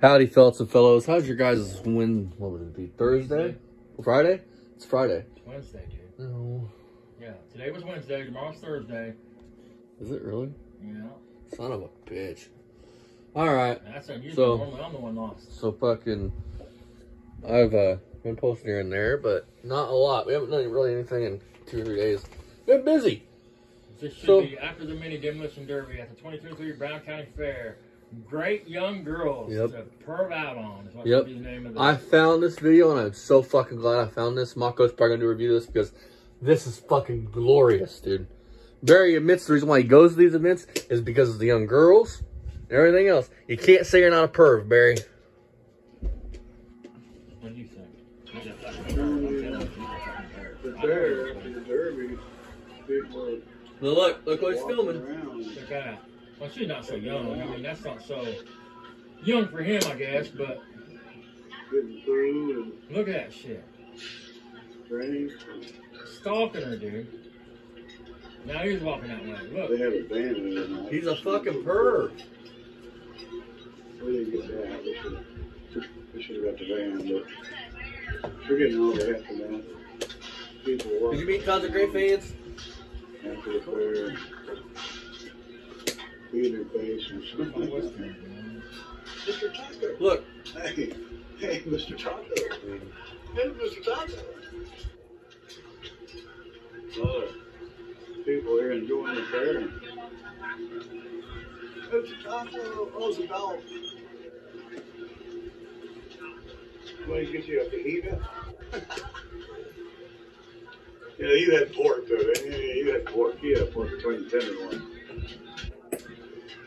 Howdy, fellas and fellows. How's your guys' win? What would it be? Thursday? Friday? It's Friday. It's Wednesday, dude. No. Yeah, today was Wednesday. Tomorrow's Thursday. Is it really? Yeah, Son of a bitch. All right. that's unusual. So- Normally, I'm the one lost. So fucking, I've uh, been posting here and there, but not a lot. We haven't done really anything in two or three days. Been busy. This should So- be after the mini demolition derby at the 2023 Brown County Fair. Great young girls Yep. to perv out on. Is what Yep. the name of the I found this video and I'm so fucking glad I found this. Mako's probably gonna review this because this is fucking glorious, dude. Barry admits the reason why he goes to these events is because of the young girls and everything else. You can't say you're not a perv, Barry. What do you think? The bear after the derby, people were Now look, look what he's walking filming. around. Look at that. Well, she's not so young. I mean, that's not so young for him, I guess. But look at that shit. and. Stalking her, dude. Now he's walking that way. Look. They Look. have a band. He's a fucking perv. We didn't get that. We should have got the van, but we're getting all the after that. People Did you meet tons of great fans? after the fair. Beating their face and My stuff. Western. Mr. Taco. Look. Hey, hey, Mr. Taco. Hey, Mr. Taco. Oh, people here enjoying the fair. Mr. A dog. What, he get you a fajita? yeah, you had pork, though. you? You had pork. You had pork between the one.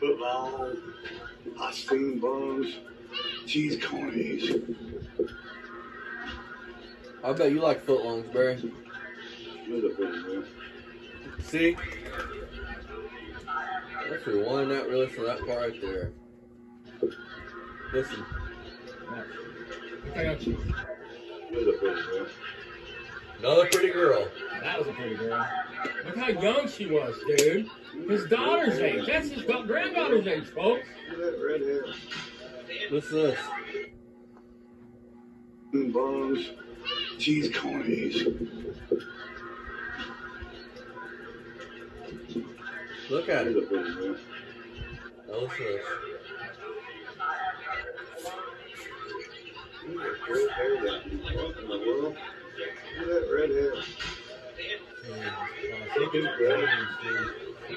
Foot long, hot steam buns, cheese conies. I bet you like footlongs, Barry. Those are pretty good. See? Let's rewind that really for that part right there. Listen. Okay, don't you? Another pretty girl. That was a pretty girl. Look how young she was, dude. His daughter's age. That's his granddaughter's age, folks. Look at that red hair. Listen to this. Mm, Buns, cheese conies. Look at it. are pretty good. Now this. Look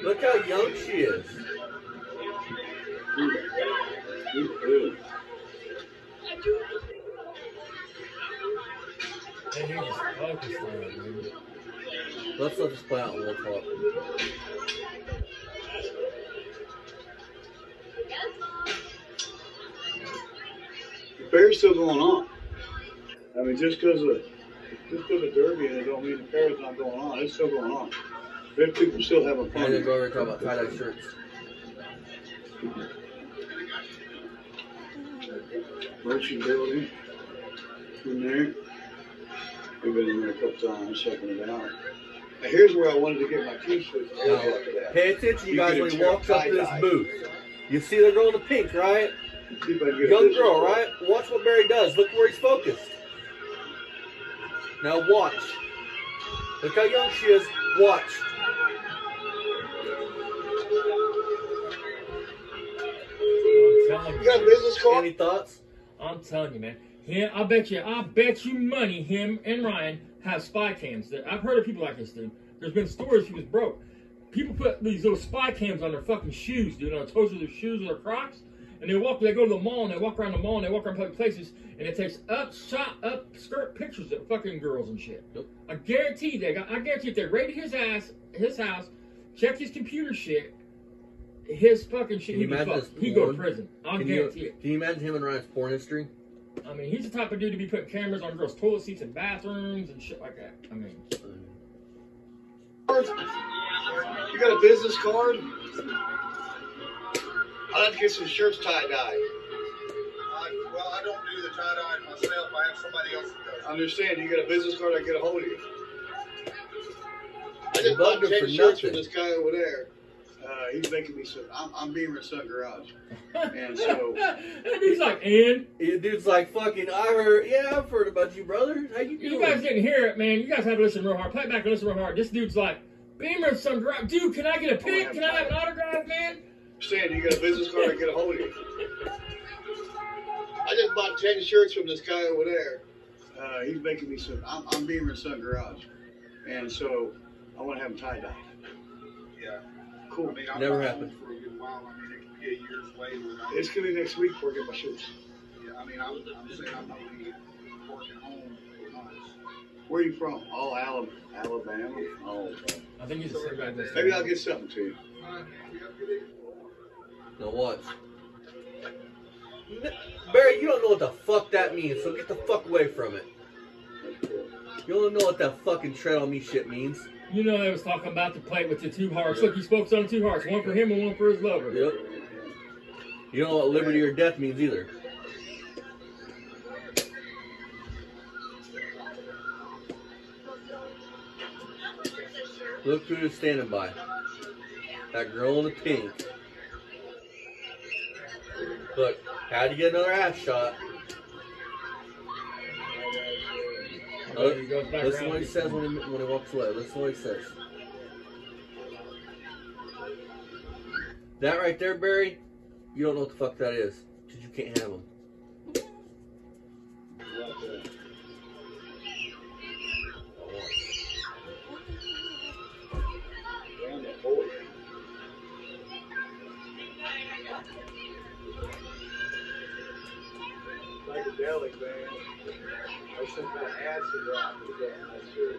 Look how young she is. Let's let this play out and we'll talk. The fair's still going on. I mean, just because of just because of Derby and it don't mean the fair's not going on. It's still going on. There are people still having I'm gonna fun. go over and talk about tie-dye shirts. Merchant building in there. We've been in there a couple times checking it out. Now, here's where I wanted to get my t-shirts. Now, pay attention, you You guys, get a when he walks up to this booth. You see the girl in the pink, right? See if I can get a Young girl, right? Watch what Barry does. Look where he's focused. Now watch. Look how young she is. Watch. You got a business card? Any thoughts? I'm telling you, man. Him, I bet you, I bet you money him and Ryan have spy cams. That- I've heard of people like this, dude. There's been stories he was broke. People put these little spy cams on their fucking shoes, dude, on the toes of their shoes or their Crocs, and they walk. They go to the mall and they walk around the mall and they walk around public places, and it takes up shot up skirt pictures of fucking girls and shit. Yep. I guarantee they. got- I guarantee if they raided his ass, his house, checked his computer shit, his fucking shit, he'd be fucked. He'd go to prison. I'll Can you, guarantee it. can you imagine him and Ryan's porn history? I mean, he's the type of dude to be putting cameras on girls' toilet seats and bathrooms and shit like that. I mean, You got a business card? I'd like to get some shirts tie dye. I, well, I don't do the tie dye myself. I have somebody else that does. I understand. You got a business card, I can get a hold of you. I You just bought bugged him 10 for shirts from nothing. this guy over there. Uh, he's making me some. I'm, I'm Beamer Son Garage. And so- and he's like, and The dude's like, fucking, I heard, yeah, I've heard about you, brother. How you doing? you guys didn't hear it, man. You guys have to listen real hard. Play it back and listen real hard. This dude's like, Beamer, some drive. Dude, can I get a pic? Can I have an autograph, man? Sandy, you got a business card? I get a hold of you. I just bought 10 shirts from this guy over there. Uh, he's making me some. I'm, I'm Beamer Son Garage, and so I want to have them tie dye. Yeah. Cool. I mean, I'm Never not happened. for a good while. I mean, it could be a year's later. I- It's gonna be next week before I get my shirts. Yeah, I mean, I'm, I'm saying I'm gonna be working home for months. Where are you from? Oh, Alabama. Alabama. Oh, I think he's the same guy. maybe. I'll get something to you. Now watch. Barry, you don't know what the fuck that means, so get the fuck away from it. You don't know what that fucking tread on me shit means. You know they was talking about the plate with the two hearts. Look, he spoke on two hearts, one for him and one for his lover. Yep. You don't know what liberty or death means either. Look who's standing by. That girl in the pink. Look, how to get another ass shot. Oh, goes back Listen what he says when he, when he walks away. Listen what he says. That right there, Barry, you don't know what the fuck that is. Because you can't have them. Psychedelic, man. Or some kind of acid rock or something.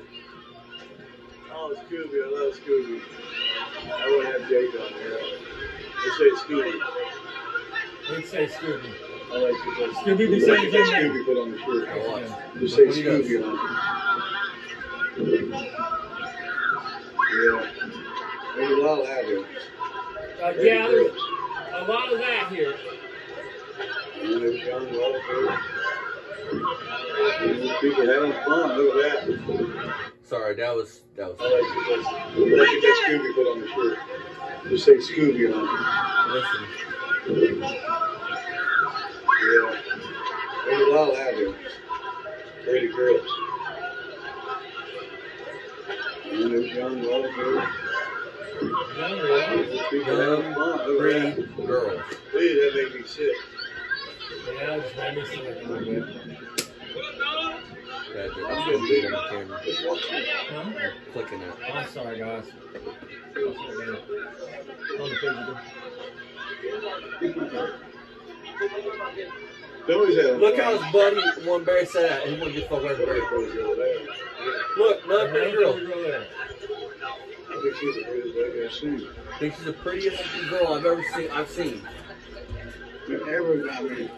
Oh, Scooby. I love Scooby. I would have Jake on there. Let's say Scooby. He'd say Scooby. I like to put Scooby be saying. Scooby put on the shirt. Now watch. Just say what he does. Scooby on it. Yeah. There's a lot of that here. Uh, yeah, there's a lot of that here. And there's young welfare. And People having fun. Look at that. Sorry, that was that was. I like to put, I like to get Scooby put on the shirt. Just say Scooby on Listen, it. Yeah. There's a lot of that here. Pretty girls. And there's young welfare. Young, really? Having young. Look at pretty that. girls. Dude, that made me sick. Yeah, just made me sick a little bit. Yeah, dude, I'm be on the camera. Huh? I'm clicking it. I'm sorry, guys. Look how his buddy, one Barry said that, he wouldn't get fucked away from Barry. Girl. Look, another pretty girl. I think she's the prettiest lady I've seen. Girl I've ever seen. I've seen. Every, I mean,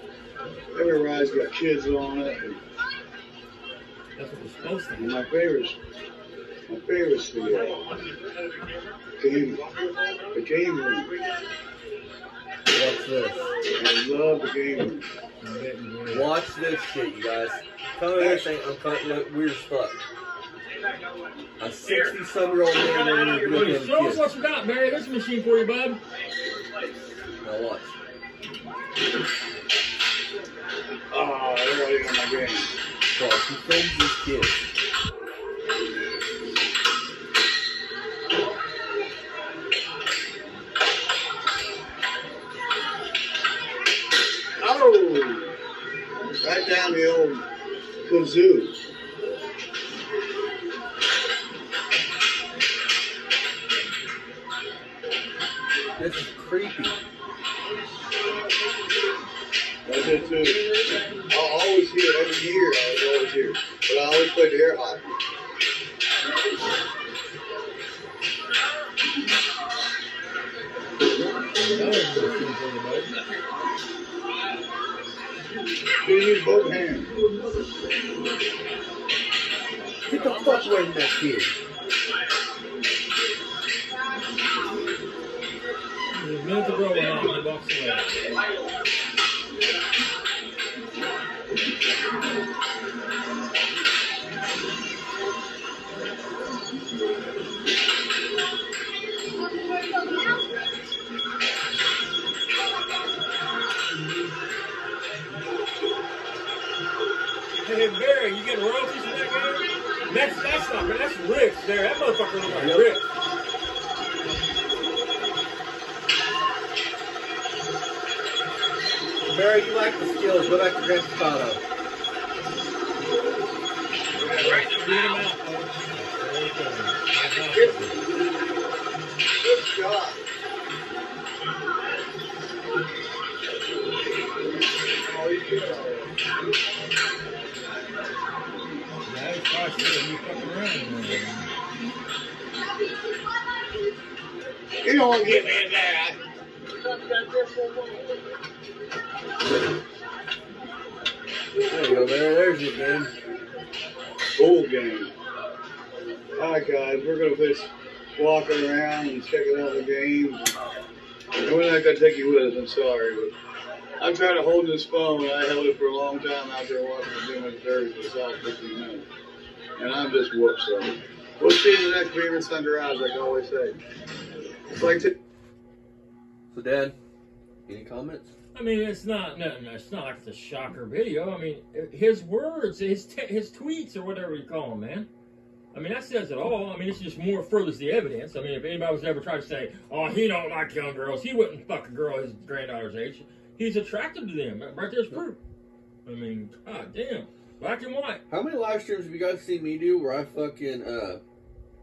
every ride's got kids on it. And, That's what we're supposed to and do. my favorite's, my favorite's the uh, game, the game room. Watch this. I love the game room. I'm getting weird. Watch this shit, you guys. Tell me this ain't I'm cutting it weird as fuck. A 60 some year old man running into Well, them Show us kids. what you got, Barry. There's a machine for you, bud. Now watch. Ah, everybody on my game. Kids. Oh, right down the old kazoo. Use both hands. Get the fuck away from that kid. There's a minute to go when he walks away. Barry. You royalties from that guy? That's that's not man, that's Ricks there. That motherfucker looks like Yep. Barry, you like the skills. Go back to Grand Theft Auto. Beat him. Good shot. To get me in there. There you go, Barry. There's your game. Goal game. All right, guys, we're gonna just walking around and checking out the game. We're not gonna take you with us. I'm sorry, but I'm trying to hold this phone. I held it for a long time out there watching the game with for the solid 15 minutes, and I'm just whooped. So we'll see you in the next Beaver Thunder Eyes, like I always say. It's like. T- So, Dad, any comments? I mean, it's not no, no, it's not like the shocker video. I mean, his words, his t- his tweets, or whatever you call them, man. I mean, that says it all. I mean, it's just more furthers the evidence. I mean, if anybody was ever trying to say, "Oh, he don't like young girls," he wouldn't fuck a girl his granddaughter's age. He's attracted to them. Right there's proof. I mean, god damn, black and white. How many live streams have you guys seen me do where I fucking uh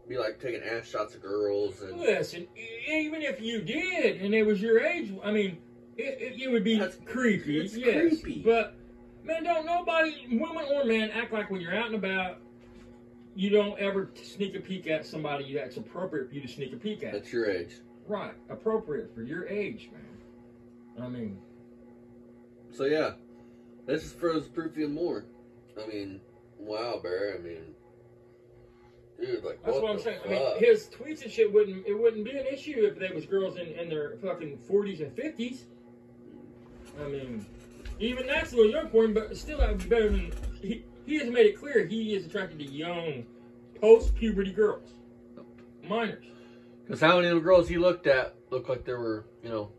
be like taking ass shots of girls and Listen, even if you did and it was your age, I mean, it, it, it would be That's- creepy. it's yes, creepy. But man, don't nobody, women or men, act like when you're out and about, you don't ever sneak a peek at somebody that's appropriate for you to sneak a peek at. that's your age? right, appropriate for your age, man. I mean, So yeah, this just further proof even more. I mean, wow, Barry. I mean, dude, like that's what, what, I'm the saying. I mean, his tweets and shit wouldn't it wouldn't be an issue if there was girls in, in their fucking 40s and 50s. I mean, even that's a little young for him, but still that would be better than he. He has made it clear he is attracted to young, post-puberty girls, minors. Because how many of the girls he looked at looked like they were, you know,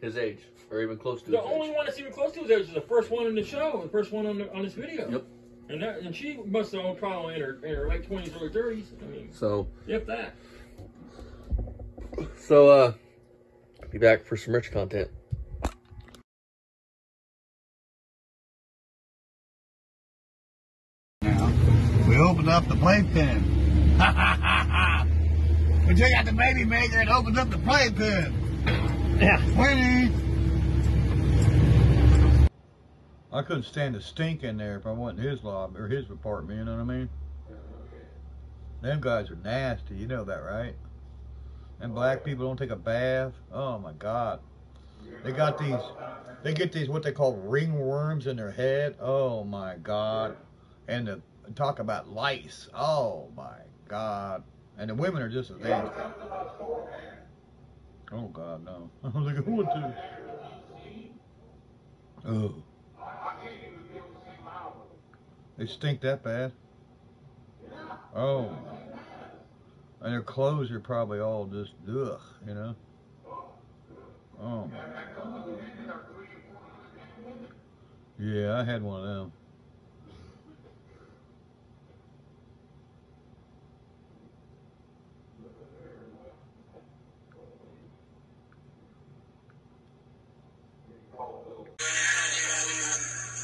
his age or even close to The his only age. one that's even close to his age is the first one in the show, the first one on the, on this video. Yep. And that, and she must have only probably in her in her late twenties, early thirties. I mean, So, if that. so uh, be back for some rich content. We opened up the playpen. we took out the baby maker and opened up the playpen. Yeah. Winnie. I couldn't stand the stink in there if I went in his lobby or his apartment, you know what I mean? Them guys are nasty, you know that, right? And black people don't take a bath. Oh my god. They got these they get these what they call ringworms in their head. Oh my god. And the talk about lice. Oh my god. And the women are just as nasty. Oh god, no. I was like, what the Oh. They stink that bad. Oh. And their clothes are probably all just ugh, you know. Oh. Yeah, I had one of them.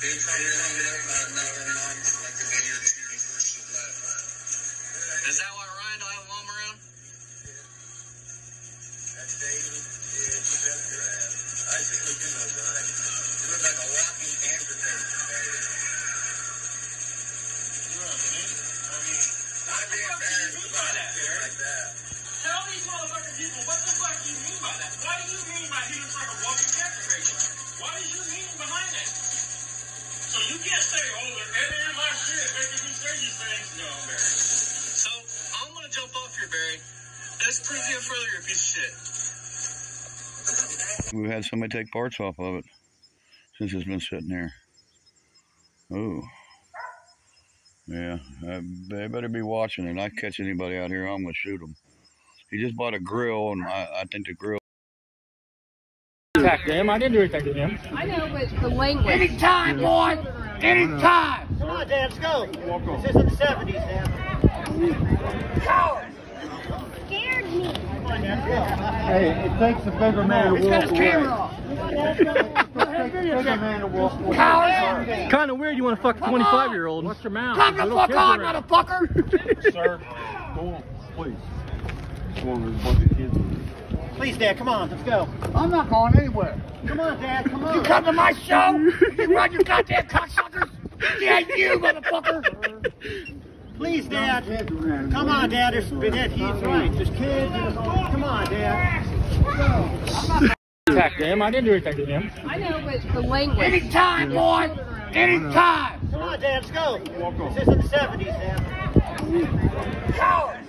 Is that why Ryan don't have a mom around? That's David. Yeah, you got your. I see what you know, Brian. You look like a walking amputation, baby. You know what I mean? I mean, I'd be embarrassed about a shit like that. Tell these motherfucking people what the fuck do you mean by that. What do you mean by he looks like a walking decoration? What is your meaning can't say, oh, they're editing my shit, making me say these things. No, Barry. So I'm gonna jump off here, Barry. Let's prove you further you're a piece of shit. We've had somebody take parts off of it since it's been sitting here. Oh. Yeah, uh, they better be watching it. I catch anybody out here, I'm going to shoot them. He just bought a grill, and I, I think the grill. Attack them. I didn't do anything to him. I know, but the language. Anytime, boy. Anytime. Come on, Dad, let's go. This is in the 70s, Dad. Scared me. Come on, Dad, let's. Hey, it takes a bigger man to walk away. Come on, Dad, let's go. Bigger man to. Kind of weird you want to fuck a 25 year old. Watch your mouth. Come the Little fuck on, around. motherfucker! Sir, go on, please. Come on, there's a bunch of kids. Please, Dad, come on, let's go. I'm not going anywhere. Come on, Dad, come on. You come to my show, you run your goddamn cocksuckers. Yeah, you motherfucker. Please, Dad. Come on, Dad. There's, Dad, he's right. There's kids. There's, come on, Dad. Go. Attack them. I didn't do anything to them. I know, but the language. Anytime, boy. Anytime. Come on, Dad, let's go. This is in the 70s, Dad. Coward.